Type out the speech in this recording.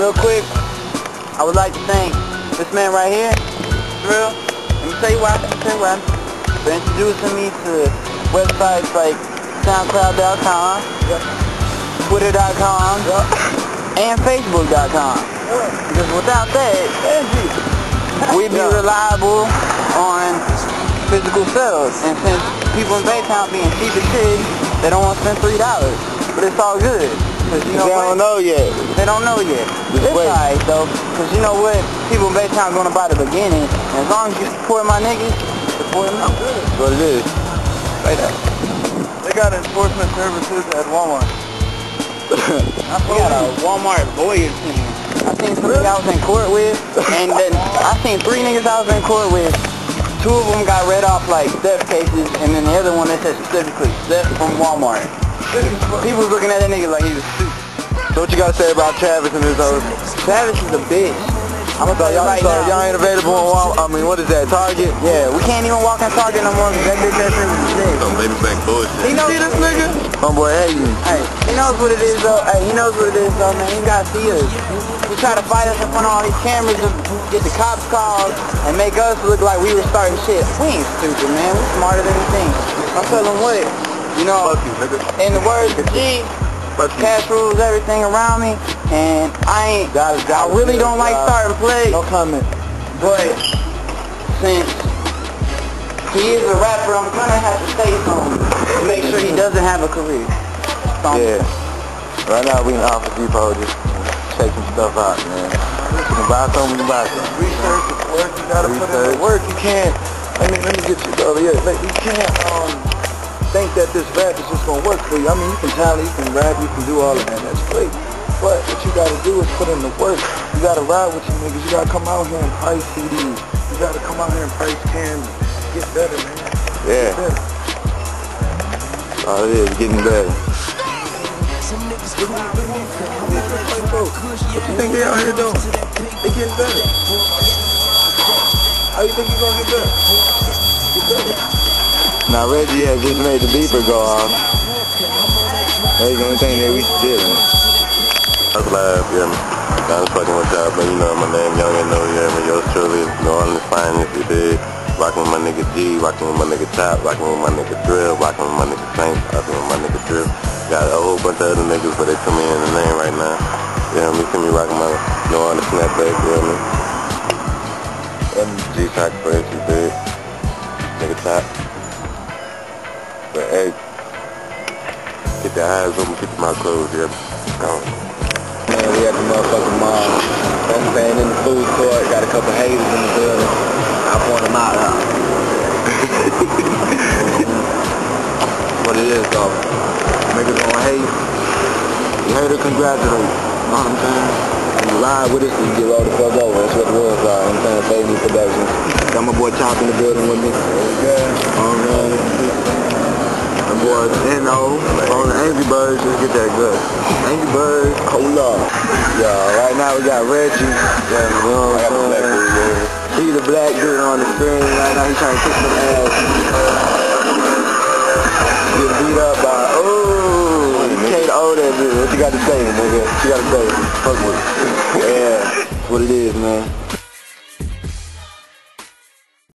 real quick, I would like to thank this man right here, Thrill. Let me tell you why. Let me tell you why. For introducing me to websites like SoundCloud.com, Twitter.com, and Facebook.com. Because without that, we'd be reliable on physical sales. And since people in Baytown being cheap as shit, they don't want to spend three dollars. But it's all good. Cause you know they what? don't know yet. They don't know yet. Just it's alright though, cause you know what? People in Baytown gonna buy the beginning. As long as you support my niggas, support them. I'm good. What it is. Right up. They got enforcement services at Walmart. We got a Walmart lawyers in here. I seen some niggas I was in court with, and then I seen three niggas I was in court with. Two of them got read off like theft cases, and then the other one that said specifically theft from Walmart. People was looking at that nigga like he was stupid. So what you gotta say about Travis and his hoes? Travis is a bitch. I'm gonna tell you y'all, right so now. y'all ain't available on Walmart? I mean, what is that, Target? Yeah, we can't even walk in Target no more because that bitch has shit. Some baby back bullshit. He knows this nigga. Homeboy hating. Hey, he knows what it is though. Hey, he knows what it is though, man. You gotta see us. He try to fight us in front of all these cameras to get the cops called and make us look like we were starting shit. We ain't stupid, man. We smarter than you think. I'm telling what, you know, Fuck you, nigga. in the words of G, cash rules everything around me, and I ain't, Got it, I really don't like starting plays. No comment. But since he is a rapper, I'm gonna have to say something to make sure he doesn't have a career. So Yeah. Right now we in Office Depot just check some stuff out, man. You can buy something, you can buy something. Research work, you gotta put in the work. You can't, I mean, let me get you, brother. Yeah, like, you can't, um, think that this rap is just gonna work for you. I mean, you can talent, you can rap, you can do all of that. That's great. But what you gotta do is put in the work. You gotta ride with your niggas. You gotta come out here and price CDs. You gotta come out here and price cameras. Get better, man. Yeah. Get better. All it is, getting better. What you think they out here doing? They getting better. How you think you gonna get better? Get better. Now Reggie has just made the beeper go off. That's the only thing that we did. That's live, yeah. I was fucking with y'all, but you know my name, young and know, yeah, but yours truly, New Orleans finest, you did. Rocking with my nigga G, rocking with my nigga Top, rocking with my nigga Thrill, rocking with my nigga Saint, rocking with my nigga Thrill. Got a whole bunch of other niggas, but they put me in the name right now. You know me, see me rocking my New Orleans snapback, you know me? And G-Shock first, you. Nigga Top. But hey, get the eyes open, keep your mouth closed, yeah. Man, we at the motherfucking mall. I'm saying in the food court, got a couple haters in the building. I point them out, huh? what it is though. Niggas gonna hate. You hate her, congratulate. You know what I'm saying? You ride with it, you get rolled the fuck over. That's what the world's like. I'm saying, Baby Productions. Got my boy Chop in the building with me. Yeah. Oh man. The boy N.O. on the Angry Birds, just get that good. Angry Birds, hold up. Yeah, right now we got Reggie. Yeah, you know what I'm saying? He the black dude on the screen right now. He trying to kick some ass. Get beat up by, oh, you can't owe that bitch. What you got to say, nigga? What you got to say? Fuck with it. Yeah, that's what it is, man.